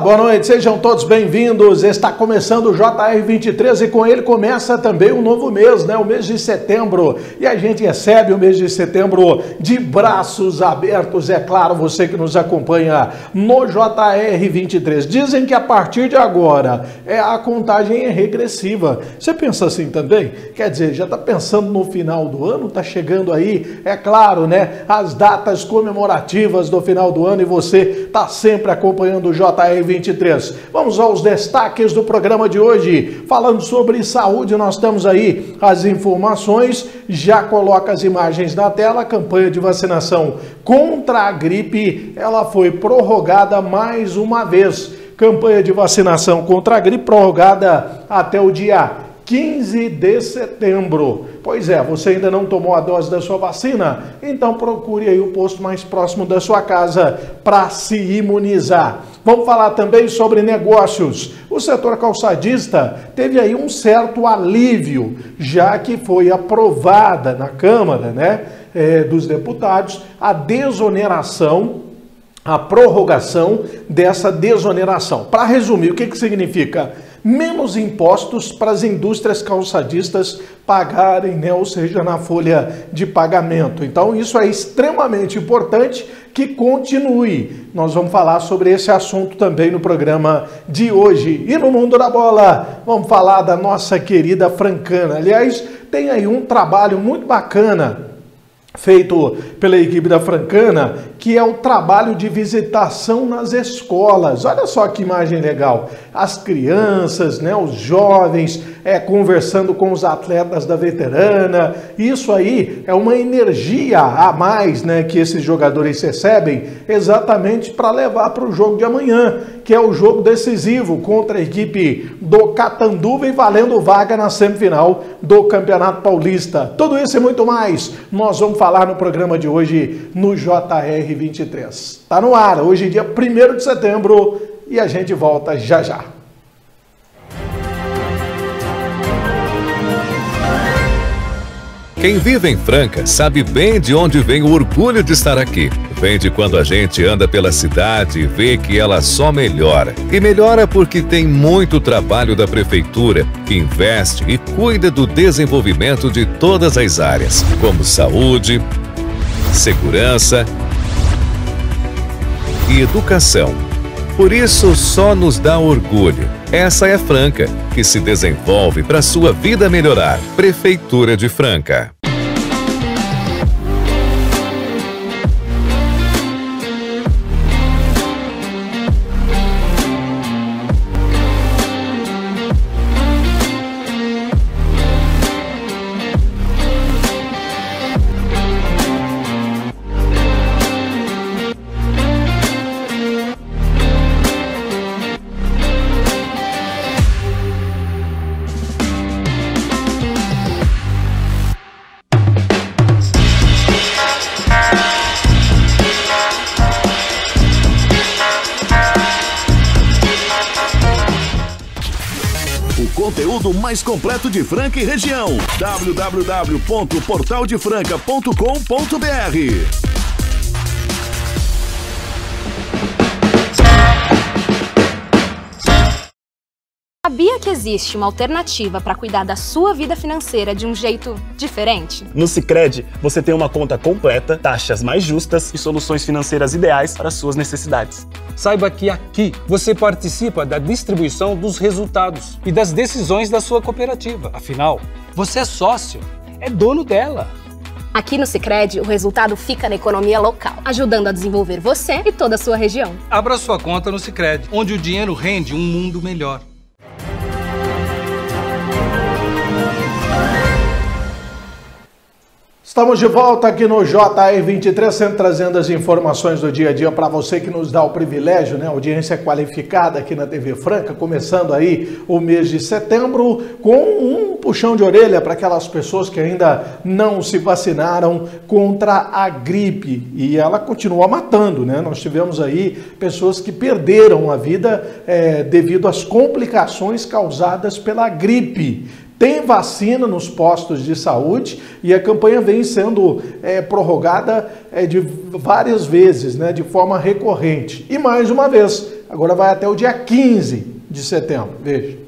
Boa noite, sejam todos bem-vindos. Está começando o JR23 e com ele começa também um novo mês, né? O mês de setembro. E a gente recebe o mês de setembro de braços abertos, é claro, você que nos acompanha no JR23. Dizem que a partir de agora é a contagem é regressiva. Você pensa assim também? Quer dizer, já está pensando no final do ano? Está chegando aí, é claro, né? As datas comemorativas do final do ano e você está sempre acompanhando o JR 23. Vamos aos destaques do programa de hoje. Falando sobre saúde, nós temos aí as informações, já coloca as imagens na tela, a campanha de vacinação contra a gripe, ela foi prorrogada mais uma vez. Campanha de vacinação contra a gripe prorrogada até o dia 15 de setembro. Pois é, você ainda não tomou a dose da sua vacina? Então procure aí o posto mais próximo da sua casa para se imunizar. Vamos falar também sobre negócios. O setor calçadista teve aí um certo alívio, já que foi aprovada na Câmara né, é, dos Deputados a desoneração a prorrogação dessa desoneração. Para resumir, o que, que significa? Menos impostos para as indústrias calçadistas pagarem, né, ou seja, na folha de pagamento. Então, isso é extremamente importante que continue. Nós vamos falar sobre esse assunto também no programa de hoje. E no mundo da bola, vamos falar da nossa querida Francana. Aliás, tem aí um trabalho muito bacana feito pela equipe da Francana, que é o trabalho de visitação nas escolas. Olha só que imagem legal. As crianças, né, os jovens, é, conversando com os atletas da veterana. Isso aí é uma energia a mais né, que esses jogadores recebem exatamente para levar para o jogo de amanhã, que é o jogo decisivo contra a equipe do Catanduva e valendo vaga na semifinal do Campeonato Paulista. Tudo isso e muito mais nós vamos falar no programa de hoje no JR23. Tá no ar, hoje dia 1 de setembro e a gente volta já já. Quem vive em Franca sabe bem de onde vem o orgulho de estar aqui. Vem de quando a gente anda pela cidade e vê que ela só melhora. E melhora porque tem muito trabalho da prefeitura, que investe e cuida do desenvolvimento de todas as áreas, como saúde, segurança e educação. Por isso, só nos dá orgulho. Essa é Franca, que se desenvolve para sua vida melhorar. Prefeitura de Franca. Mais completo de Franca e região. www.portaldefranca.com.br Sabia que existe uma alternativa para cuidar da sua vida financeira de um jeito diferente? No Sicredi, você tem uma conta completa, taxas mais justas e soluções financeiras ideais para suas necessidades. Saiba que aqui você participa da distribuição dos resultados e das decisões da sua cooperativa. Afinal, você é sócio, é dono dela. Aqui no Sicredi, o resultado fica na economia local, ajudando a desenvolver você e toda a sua região. Abra sua conta no Sicredi, onde o dinheiro rende um mundo melhor. Estamos de volta aqui no JR23, sempre trazendo as informações do dia a dia para você que nos dá o privilégio, né? Audiência qualificada aqui na TV Franca, começando aí o mês de setembro com um puxão de orelha para aquelas pessoas que ainda não se vacinaram contra a gripe e ela continua matando, né? Nós tivemos aí pessoas que perderam a vida é, devido às complicações causadas pela gripe. Tem vacina nos postos de saúde e a campanha vem sendo é, prorrogada é, de várias vezes, né, de forma recorrente. E mais uma vez, agora vai até o dia 15 de setembro. Veja.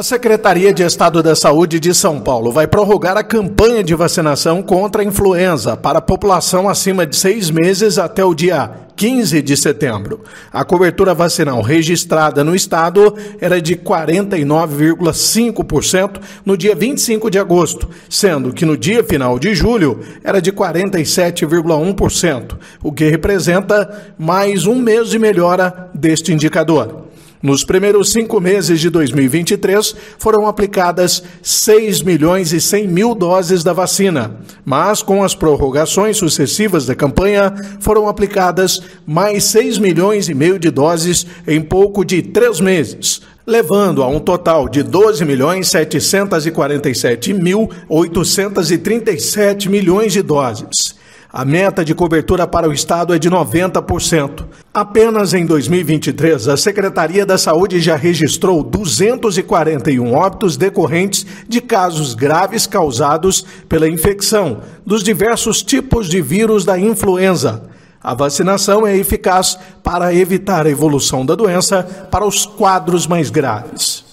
A Secretaria de Estado da Saúde de São Paulo vai prorrogar a campanha de vacinação contra a influenza para a população acima de seis meses até o dia 15 de setembro. A cobertura vacinal registrada no estado era de 49,5% no dia 25 de agosto, sendo que no dia final de julho era de 47,1%, o que representa mais um mês de melhora deste indicador. Nos primeiros cinco meses de 2023, foram aplicadas 6 milhões e 100 mil doses da vacina, mas com as prorrogações sucessivas da campanha, foram aplicadas mais 6 milhões e meio de doses em pouco de três meses, levando a um total de 12 milhões 747 mil 837 milhões de doses. A meta de cobertura para o estado é de 90%. Apenas em 2023, a Secretaria da Saúde já registrou 241 óbitos decorrentes de casos graves causados pela infecção dos diversos tipos de vírus da influenza. A vacinação é eficaz para evitar a evolução da doença para os quadros mais graves.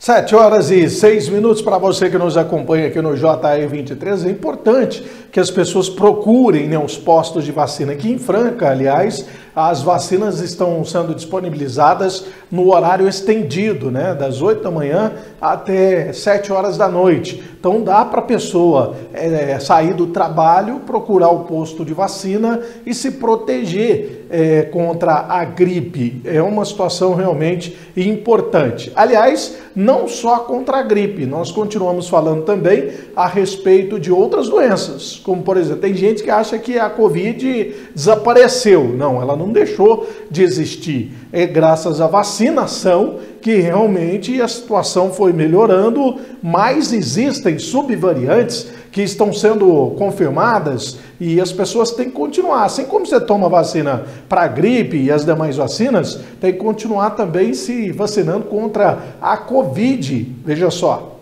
Sete horas e seis minutos para você que nos acompanha aqui no JR23. É importante que as pessoas procurem né, os postos de vacina. Aqui em Franca, aliás, as vacinas estão sendo disponibilizadas no horário estendido, né, das 8 da manhã até 7 horas da noite. Então dá para a pessoa é, sair do trabalho, procurar o posto de vacina e se proteger é, contra a gripe. É uma situação realmente importante. Aliás, não só contra a gripe, nós continuamos falando também a respeito de outras doenças, como por exemplo, tem gente que acha que a Covid desapareceu. Não, ela não deixou de existir. É graças à vacinação que realmente a situação foi melhorando, mas existem subvariantes que estão sendo confirmadas e as pessoas têm que continuar. Assim como você toma vacina para a gripe e as demais vacinas, tem que continuar também se vacinando contra a Covid. Veja só.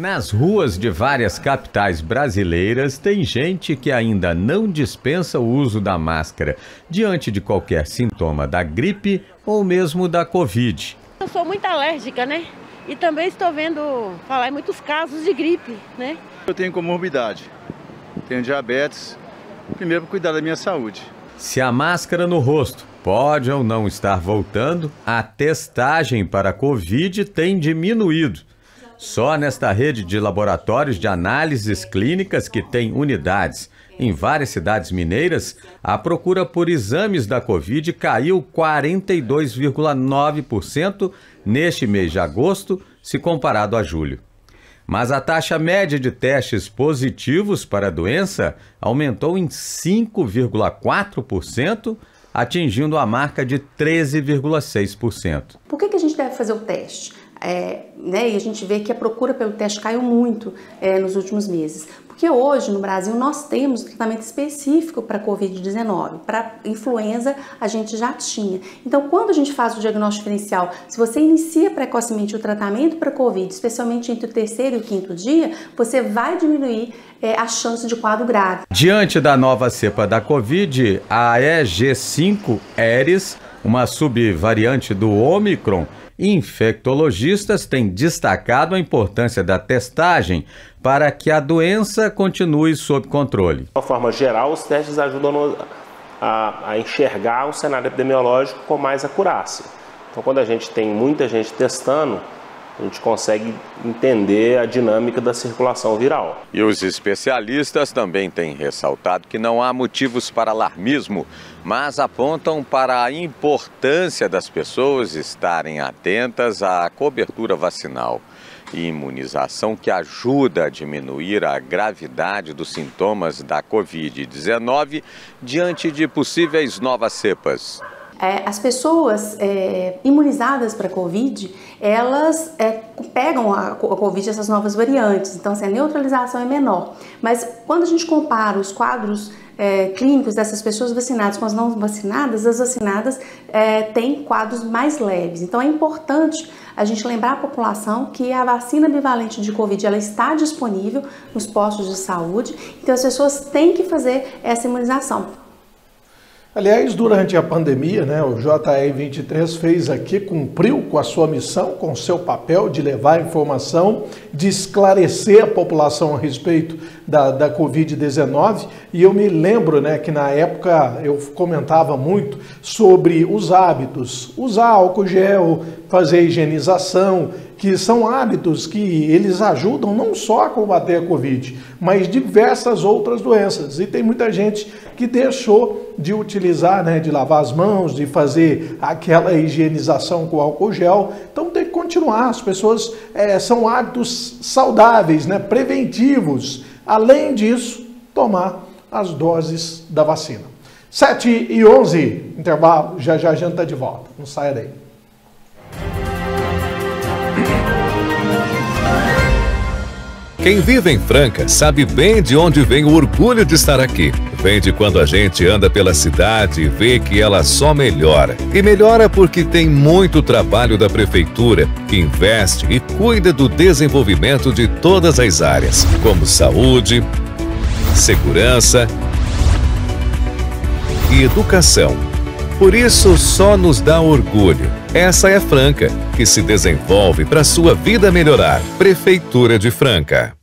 Nas ruas de várias capitais brasileiras, tem gente que ainda não dispensa o uso da máscara diante de qualquer sintoma da gripe ou mesmo da Covid. Eu sou muito alérgica, né? E também estou vendo falar em muitos casos de gripe, né? Eu tenho comorbidade, tenho diabetes, primeiro para cuidar da minha saúde. Se a máscara no rosto pode ou não estar voltando, a testagem para a Covid tem diminuído. Só nesta rede de laboratórios de análises clínicas que tem unidades em várias cidades mineiras, a procura por exames da Covid caiu 42,9% neste mês de agosto, se comparado a julho. Mas a taxa média de testes positivos para a doença aumentou em 5,4%, atingindo a marca de 13,6%. Por que, a gente deve fazer o teste? É, né, e a gente vê que a procura pelo teste caiu muito é, nos últimos meses. Porque hoje no Brasil nós temos tratamento específico para Covid-19. Para influenza a gente já tinha. Então, quando a gente faz o diagnóstico diferencial, se você inicia precocemente o tratamento para Covid, especialmente entre o terceiro e o quinto dia, você vai diminuir é, a chance de quadro grave. Diante da nova cepa da Covid, a EG5 Eris, uma subvariante do Omicron, Infectologistas têm destacado a importância da testagem para que a doença continue sob controle. De uma forma geral, os testes ajudam a, a enxergar o cenário epidemiológico com mais acurácia. Então, quando a gente tem muita gente testando, a gente consegue entender a dinâmica da circulação viral. E os especialistas também têm ressaltado que não há motivos para alarmismo, mas apontam para a importância das pessoas estarem atentas à cobertura vacinal e imunização que ajuda a diminuir a gravidade dos sintomas da Covid-19 diante de possíveis novas cepas. É, as pessoas é, imunizadas para a Covid, elas é, pegam a, a, Covid, essas novas variantes, então assim, a neutralização é menor. Mas quando a gente compara os quadros é, clínicos dessas pessoas vacinadas com as não vacinadas, as vacinadas é, têm quadros mais leves. Então é importante a gente lembrar a população que a vacina bivalente de Covid ela está disponível nos postos de saúde, então as pessoas têm que fazer essa imunização. Aliás, durante a pandemia, né, o JR23 fez aqui, cumpriu com a sua missão, com o seu papel de levar informação, de esclarecer a população a respeito da, da Covid-19. E eu me lembro né, que na época eu comentava muito sobre os hábitos, usar álcool gel, fazer higienização, que são hábitos que eles ajudam não só a combater a Covid, mas diversas outras doenças. E tem muita gente que deixou de utilizar, né, de lavar as mãos, de fazer aquela higienização com álcool gel. Então tem que continuar. As pessoas é, são hábitos saudáveis, né, preventivos. Além disso, tomar as doses da vacina. 7 e 11, intervalo, já já a gente está de volta. Não saia daí. Quem vive em Franca sabe bem de onde vem o orgulho de estar aqui. Vem de quando a gente anda pela cidade e vê que ela só melhora. E melhora porque tem muito trabalho da prefeitura, que investe e cuida do desenvolvimento de todas as áreas, como saúde, segurança e educação. Por isso, só nos dá orgulho. Essa é Franca, que se desenvolve para sua vida melhorar. Prefeitura de Franca.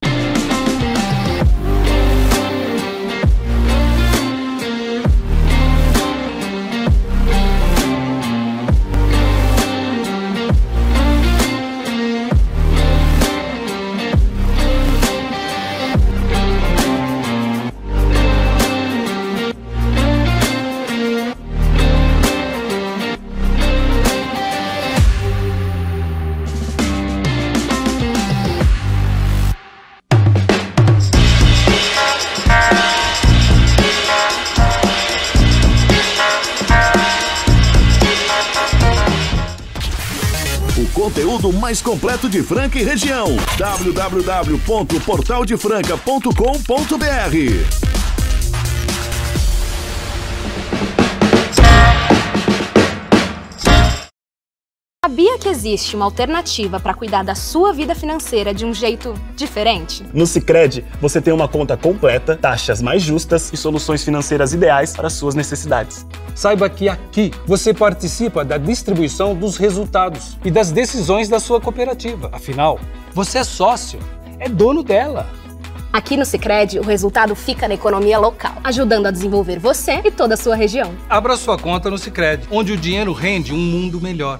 Mais completo de Franca e região. www.portaldefranca.com.br existe uma alternativa para cuidar da sua vida financeira de um jeito diferente? No Sicredi, você tem uma conta completa, taxas mais justas e soluções financeiras ideais para suas necessidades. Saiba que aqui você participa da distribuição dos resultados e das decisões da sua cooperativa. Afinal, você é sócio, é dono dela. Aqui no Sicredi, o resultado fica na economia local, ajudando a desenvolver você e toda a sua região. Abra sua conta no Sicredi, onde o dinheiro rende um mundo melhor.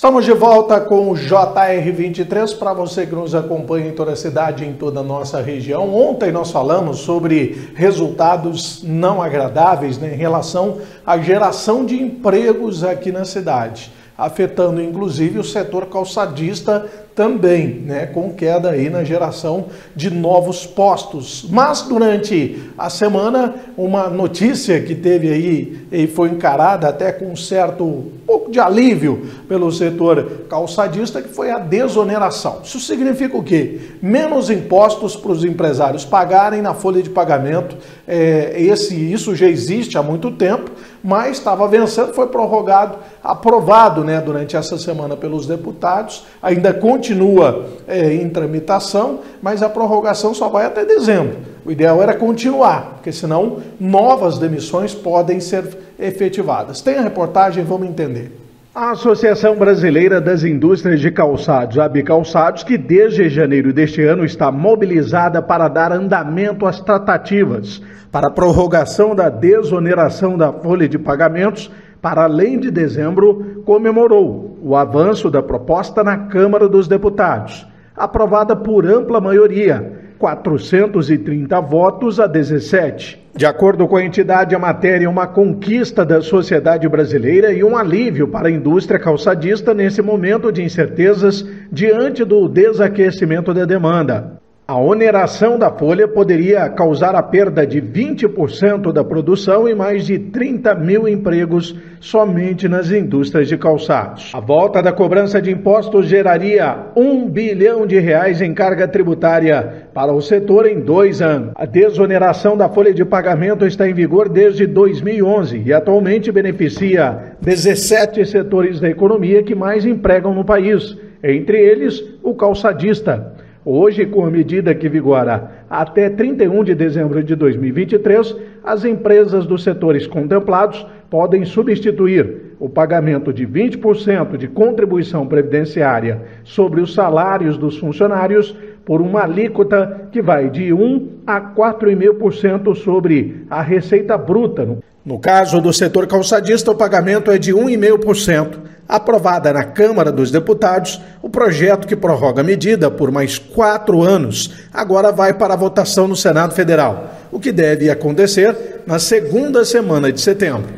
Estamos de volta com o JR23 para você que nos acompanha em toda a cidade, em toda a nossa região. Ontem nós falamos sobre resultados não agradáveis né, em relação à geração de empregos aqui na cidade, afetando inclusive o setor calçadista também, né, com queda aí na geração de novos postos. Mas durante a semana, uma notícia que teve aí e foi encarada até com um certo pouco de alívio pelo setor calçadista, que foi a desoneração. Isso significa o quê? Menos impostos para os empresários pagarem na folha de pagamento. É, esse, isso já existe há muito tempo, mas estava vencendo, foi prorrogado, aprovado né, durante essa semana pelos deputados, ainda continua é, em tramitação, mas a prorrogação só vai até dezembro. O ideal era continuar, porque senão novas demissões podem ser efetivadas. Tem a reportagem, vamos entender. A Associação Brasileira das Indústrias de Calçados, a Calçados, que desde janeiro deste ano está mobilizada para dar andamento às tratativas para a prorrogação da desoneração da folha de pagamentos para além de dezembro, comemorou o avanço da proposta na Câmara dos Deputados, aprovada por ampla maioria, 430 votos a 17. De acordo com a entidade, a matéria é uma conquista da sociedade brasileira e um alívio para a indústria calçadista nesse momento de incertezas diante do desaquecimento da demanda. A oneração da folha poderia causar a perda de 20% da produção e mais de 30 mil empregos somente nas indústrias de calçados. A volta da cobrança de impostos geraria um bilhão de reais em carga tributária para o setor em dois anos. A desoneração da folha de pagamento está em vigor desde 2011 e atualmente beneficia 17 setores da economia que mais empregam no país, entre eles o calçadista. Hoje, com a medida que vigora até 31 de dezembro de 2023, as empresas dos setores contemplados podem substituir o pagamento de 20% de contribuição previdenciária sobre os salários dos funcionários por uma alíquota que vai de 1 a 4,5% sobre a receita bruta. No caso do setor calçadista, o pagamento é de 1,5%. Aprovada na Câmara dos Deputados, o projeto que prorroga a medida por mais quatro anos agora vai para a votação no Senado Federal, o que deve acontecer na segunda semana de setembro.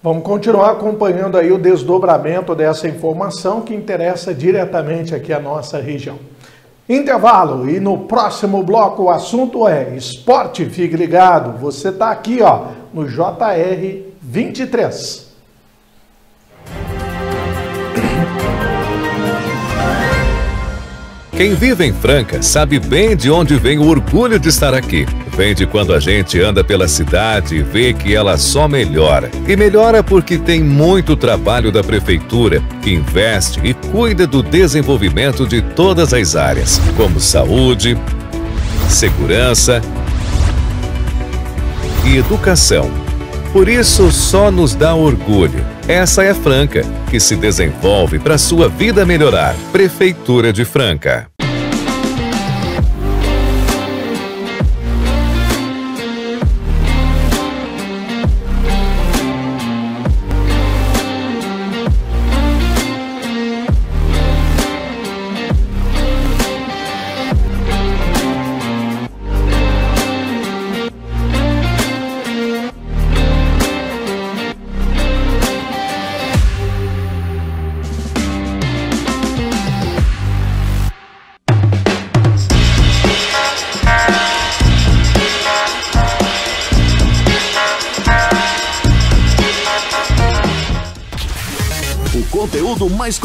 Vamos continuar acompanhando aí o desdobramento dessa informação que interessa diretamente aqui a nossa região. Intervalo e no próximo bloco o assunto é esporte. Fique ligado, você está aqui ó no JR 23. Quem vive em Franca sabe bem de onde vem o orgulho de estar aqui. Vem de quando a gente anda pela cidade e vê que ela só melhora. E melhora porque tem muito trabalho da prefeitura, que investe e cuida do desenvolvimento de todas as áreas, como saúde, segurança e educação. Por isso, só nos dá orgulho. Essa é Franca, que se desenvolve para sua vida melhorar. Prefeitura de Franca.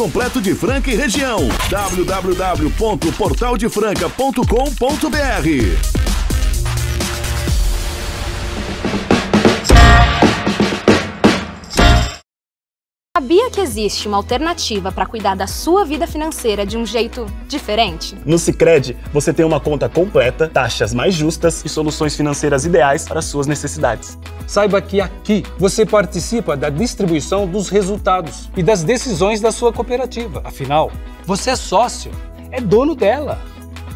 Completo de Franca e região. www.portaldefranca.com.br que existe uma alternativa para cuidar da sua vida financeira de um jeito diferente? No Sicredi, você tem uma conta completa, taxas mais justas e soluções financeiras ideais para suas necessidades. Saiba que aqui você participa da distribuição dos resultados e das decisões da sua cooperativa. Afinal, você é sócio, é dono dela.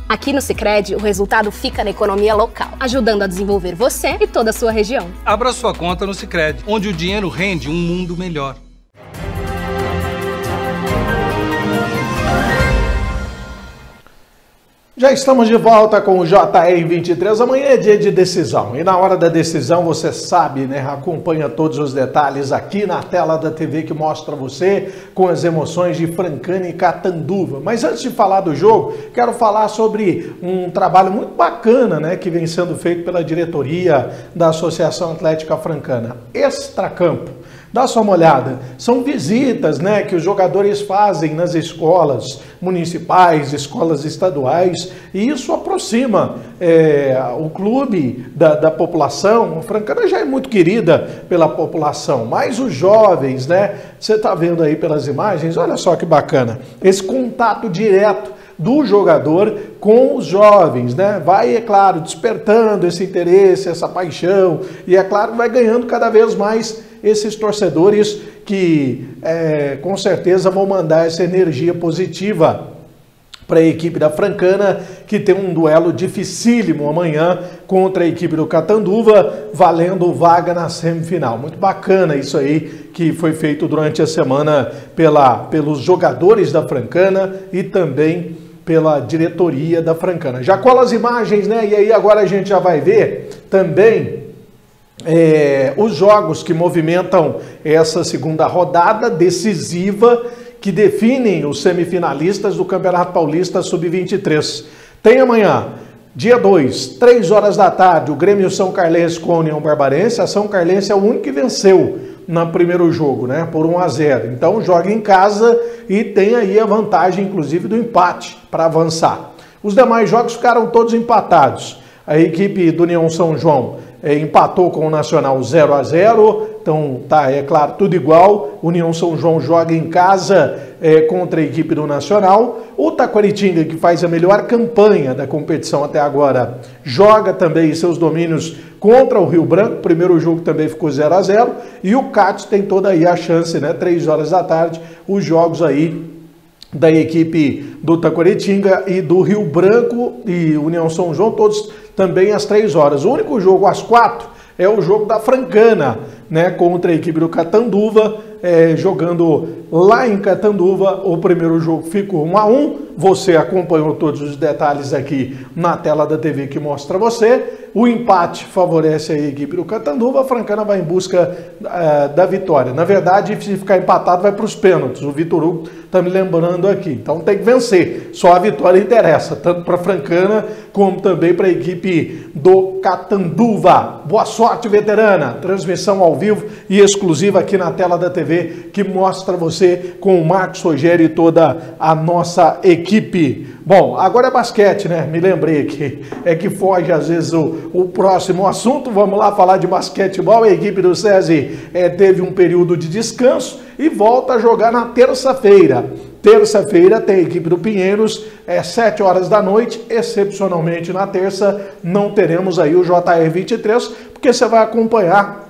Aqui no Sicredi, o resultado fica na economia local, ajudando a desenvolver você e toda a sua região. Abra sua conta no Sicredi, onde o dinheiro rende um mundo melhor. Já estamos de volta com o JR23. Amanhã é dia de decisão. E na hora da decisão, você sabe, né? Acompanha todos os detalhes aqui na tela da TV que mostra você com as emoções de Francana e Catanduva. Mas antes de falar do jogo, quero falar sobre um trabalho muito bacana, né? Que vem sendo feito pela diretoria da Associação Atlética Francana. Extracampo. Dá só uma olhada. São visitas né, que os jogadores fazem nas escolas municipais, escolas estaduais, e isso aproxima é, o clube da, da população. A Francana já é muito querida pela população, mas os jovens, né? Você está vendo aí pelas imagens, olha só que bacana. Esse contato direto do jogador com os jovens, né? Vai, é claro, despertando esse interesse, essa paixão, e é claro, vai ganhando cada vez mais esses torcedores que é, com certeza vão mandar essa energia positiva para a equipe da Francana, que tem um duelo dificílimo amanhã contra a equipe do Catanduva, valendo vaga na semifinal. Muito bacana isso aí que foi feito durante a semana pela, pelos jogadores da Francana e também pela diretoria da Francana. Já cola as imagens, né? E aí agora a gente já vai ver também é, os jogos que movimentam essa segunda rodada decisiva que definem os semifinalistas do Campeonato Paulista Sub-23. Tem amanhã, dia 2, 3 horas da tarde, o Grêmio São Carlense com a União Barbarense. A São Carlense é o único que venceu no primeiro jogo, né, por 1 a 0. Então joga em casa e tem aí a vantagem, inclusive, do empate para avançar. Os demais jogos ficaram todos empatados. A equipe do União São João é, empatou com o Nacional 0 a 0 Então, tá, é claro, tudo igual. União São João joga em casa é, contra a equipe do Nacional. O Taquaritinga, que faz a melhor campanha da competição até agora, joga também seus domínios contra o Rio Branco. Primeiro jogo também ficou 0 a 0 E o CAT tem toda aí a chance, né? Três horas da tarde, os jogos aí da equipe do Taquaritinga e do Rio Branco e União São João, todos também às três horas. O único jogo às quatro é o jogo da Francana, né, contra a equipe do Catanduva, é, jogando lá em Catanduva. O primeiro jogo ficou 1 a 1. Você acompanhou todos os detalhes aqui na tela da TV que mostra você. O empate favorece a equipe do Catanduva. A Francana vai em busca uh, da vitória. Na verdade, se ficar empatado, vai para os pênaltis. O Vitor Hugo está me lembrando aqui. Então tem que vencer. Só a vitória interessa, tanto para a Francana como também para a equipe do Catanduva. Boa sorte, veterana. Transmissão ao vivo e exclusiva aqui na tela da TV que mostra você com o Marcos Rogério e toda a nossa equipe. Bom, agora é basquete, né? Me lembrei aqui. É que foge às vezes o, o próximo assunto. Vamos lá falar de basquetebol. A equipe do SESI é, teve um período de descanso e volta a jogar na terça-feira. Terça-feira tem a equipe do Pinheiros, é 7 horas da noite, excepcionalmente na terça não teremos aí o JR 23, porque você vai acompanhar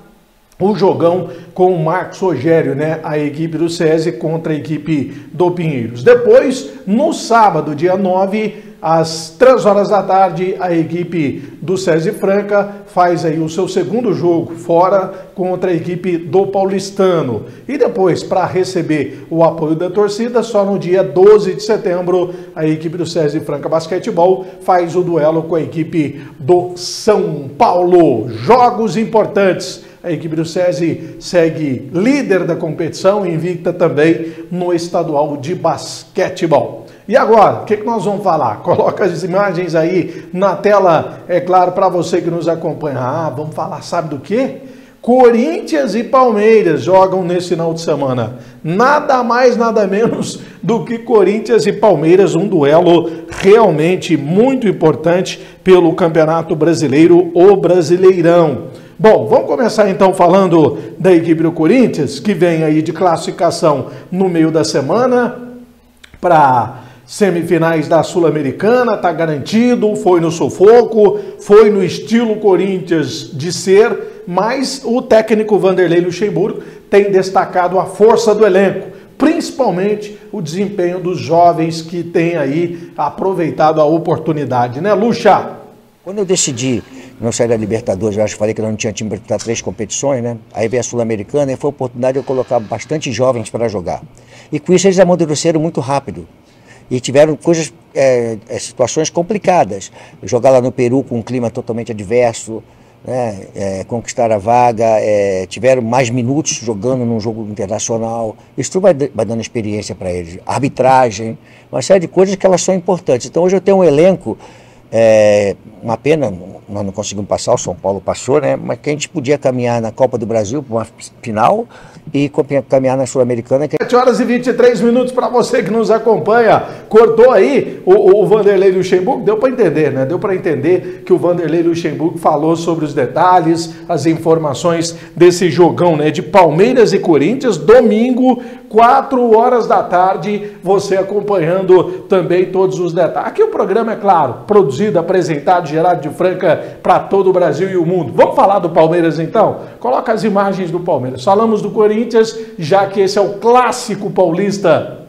o jogão com o Marcos Rogério, né? A equipe do SESI contra a equipe do Pinheiros. Depois, no sábado, dia 9, às 3 horas da tarde, a equipe do SESI Franca faz aí o seu segundo jogo fora contra a equipe do Paulistano. E depois, para receber o apoio da torcida, só no dia 12 de setembro, a equipe do SESI Franca Basquetebol faz o duelo com a equipe do São Paulo. Jogos importantes a equipe do SESI segue líder da competição, invicta também no estadual de basquetebol. E agora, o que, que nós vamos falar? Coloca as imagens aí na tela, é claro, para você que nos acompanha. Ah, vamos falar, sabe do quê? Corinthians e Palmeiras jogam nesse final de semana. Nada mais, nada menos do que Corinthians e Palmeiras, um duelo realmente muito importante pelo Campeonato Brasileiro, o Brasileirão. Bom, vamos começar então falando da equipe do Corinthians, que vem aí de classificação no meio da semana para semifinais da Sul-Americana, está garantido, foi no sufoco, foi no estilo Corinthians de ser, mas o técnico Vanderlei Luxemburgo tem destacado a força do elenco, principalmente o desempenho dos jovens que têm aí aproveitado a oportunidade, né, Luxa? Quando eu decidi não saí da Libertadores, eu acho que falei que eu não tinha time para disputar três competições, né? Aí veio a Sul-Americana e foi a oportunidade de eu colocar bastante jovens para jogar. E com isso eles amadureceram muito rápido. E tiveram coisas, é, é, situações complicadas. Jogar lá no Peru com um clima totalmente adverso, né? É, conquistar a vaga, é, tiveram mais minutos jogando num jogo internacional. Isso tudo vai, vai dando experiência para eles. Arbitragem, uma série de coisas que elas são importantes. Então hoje eu tenho um elenco é uma pena, nós não conseguimos passar, o São Paulo passou, né? Mas que a gente podia caminhar na Copa do Brasil para uma final e caminhar na Sul-Americana. 7 horas e 23 minutos para você que nos acompanha. Cortou aí o, o Vanderlei Luxemburgo? Deu para entender, né? Deu para entender que o Vanderlei Luxemburgo falou sobre os detalhes, as informações desse jogão, né? De Palmeiras e Corinthians, domingo, 4 horas da tarde, você acompanhando também todos os detalhes. Aqui o programa, é claro, produzido, apresentado, gerado de Franca para todo o Brasil e o mundo. Vamos falar do Palmeiras então? Coloca as imagens do Palmeiras. Falamos do Corinthians, já que esse é o clássico paulista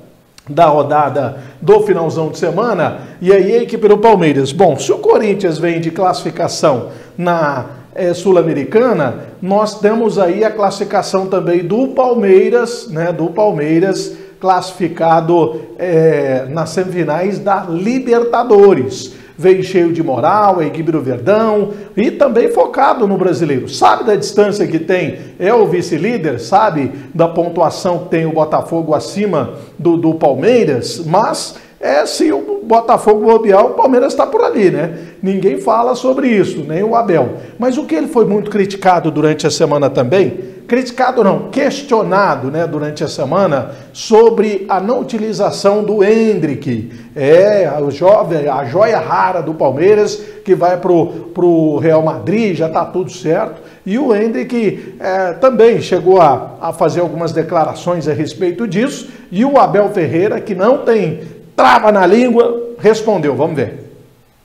da rodada do finalzão de semana. E aí a equipe do Palmeiras. Bom, se o Corinthians vem de classificação na é, sul-americana, nós temos aí a classificação também do Palmeiras, né? Do Palmeiras classificado é, nas semifinais da Libertadores. Veio cheio de moral, do Verdão e também focado no brasileiro. Sabe da distância que tem? É o vice-líder, sabe da pontuação que tem o Botafogo acima do, do Palmeiras, mas é se o Botafogo bobear, o Palmeiras está por ali, né? Ninguém fala sobre isso, nem o Abel. Mas o que ele foi muito criticado durante a semana também, criticado não, questionado né, durante a semana sobre a não utilização do Hendrick. É, a, jovem, a joia rara do Palmeiras que vai para o Real Madrid, já está tudo certo. E o Hendrick é, também chegou a, a fazer algumas declarações a respeito disso. E o Abel Ferreira, que não tem trava na língua, respondeu. Vamos ver.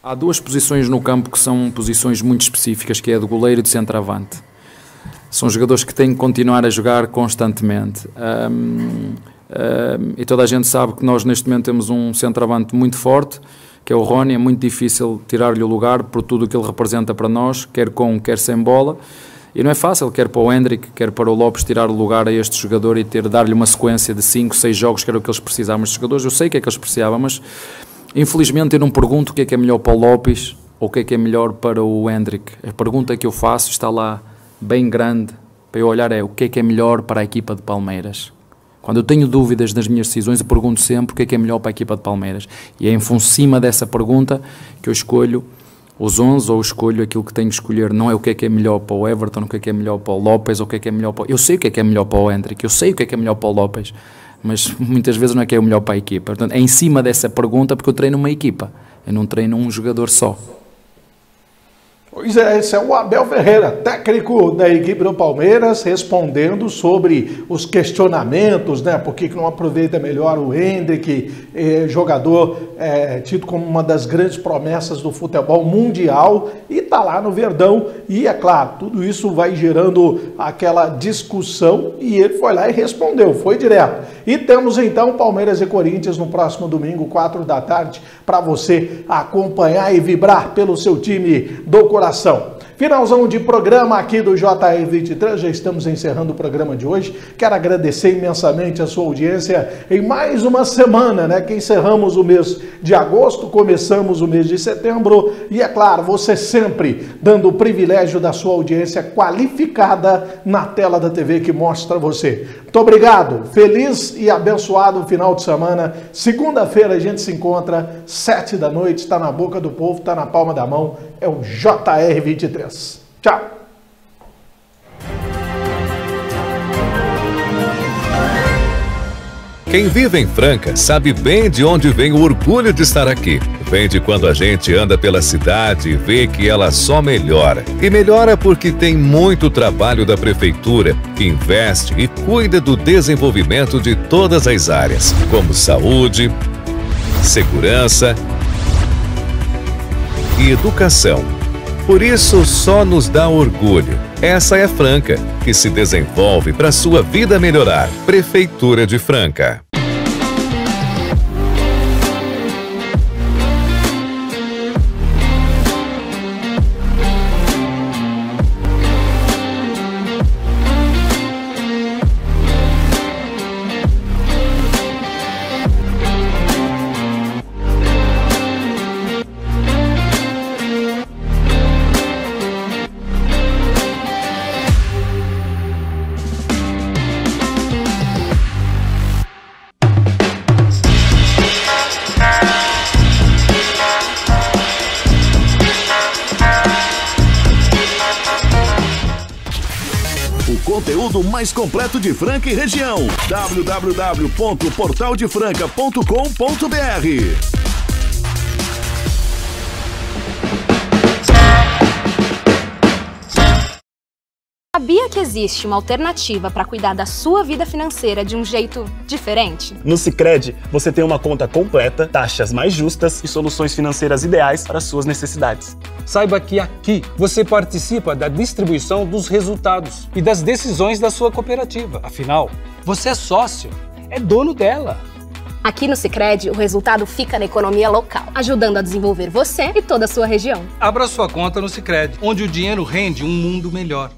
Há duas posições no campo que são posições muito específicas, que é a de goleiro e de centroavante. São jogadores que têm que continuar a jogar constantemente. Um, um, e toda a gente sabe que nós neste momento temos um centroavante muito forte, que é o Rony, é muito difícil tirar-lhe o lugar por tudo o que ele representa para nós, quer com, quer sem bola. E não é fácil, quer para o Hendrick, quer para o Lopes, tirar o lugar a este jogador e ter dar-lhe uma sequência de 5, 6 jogos, que era o que eles precisavam. Os jogadores, eu sei que é que eles precisavam, mas Infelizmente eu não pergunto o que é que é melhor para o Lopes ou o que é que é melhor para o Hendrick. A pergunta que eu faço está lá bem grande para eu olhar é o que é que é melhor para a equipa de Palmeiras. Quando eu tenho dúvidas nas minhas decisões, eu pergunto sempre o que é que é melhor para a equipa de Palmeiras. E é em cima dessa pergunta que eu escolho os 11 ou escolho aquilo que tenho que escolher. Não é o que é que é melhor para o Everton, o que é que é melhor para o Lopes, ou o que é que é melhor para. Eu sei o que é que é melhor para o Hendrick, eu sei o que é que é melhor para o Lopes mas muitas vezes não é que é o melhor para a equipa. Portanto, é em cima dessa pergunta, porque eu treino uma equipa, eu não treino um jogador só. Pois é, esse é o Abel Ferreira, técnico da equipe do Palmeiras, respondendo sobre os questionamentos, né? Por que não aproveita melhor o Hendrick, eh, jogador eh, tido como uma das grandes promessas do futebol mundial, e está lá no Verdão. E é claro, tudo isso vai gerando aquela discussão e ele foi lá e respondeu, foi direto. E temos então Palmeiras e Corinthians no próximo domingo, 4 da tarde, para você acompanhar e vibrar pelo seu time do coração coração. Finalzão de programa aqui do JR23, já estamos encerrando o programa de hoje. Quero agradecer imensamente a sua audiência em mais uma semana, né? Que encerramos o mês de agosto, começamos o mês de setembro e é claro, você sempre dando o privilégio da sua audiência qualificada na tela da TV que mostra você. Muito obrigado, feliz e abençoado final de semana. Segunda-feira a gente se encontra, sete da noite, está na boca do povo, está na palma da mão, é o JR23. Tchau! Quem vive em Franca sabe bem de onde vem o orgulho de estar aqui. Vem de quando a gente anda pela cidade e vê que ela só melhora. E melhora porque tem muito trabalho da prefeitura, que investe e cuida do desenvolvimento de todas as áreas, como saúde, segurança e educação. Por isso, só nos dá orgulho. Essa é Franca, que se desenvolve para sua vida melhorar. Prefeitura de Franca. Mais completo de Franca e região. www.portaldefranca.com.br que existe uma alternativa para cuidar da sua vida financeira de um jeito diferente? No Sicredi, você tem uma conta completa, taxas mais justas e soluções financeiras ideais para suas necessidades. Saiba que aqui você participa da distribuição dos resultados e das decisões da sua cooperativa. Afinal, você é sócio, é dono dela. Aqui no Sicredi, o resultado fica na economia local, ajudando a desenvolver você e toda a sua região. Abra sua conta no Sicredi, onde o dinheiro rende um mundo melhor.